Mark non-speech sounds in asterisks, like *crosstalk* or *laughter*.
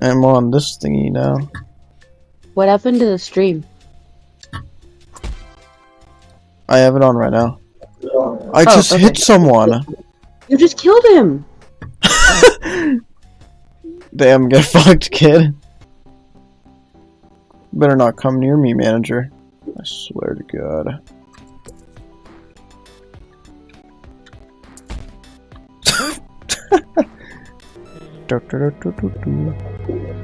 I'm on this thingy now. What happened to the stream? I have it on right now. I Oh, just okay. hit someone. You just killed him! *laughs* Damn, get *laughs* fucked, kid. Better not come near me, manager. I swear to God. *laughs* Do, do, do, do.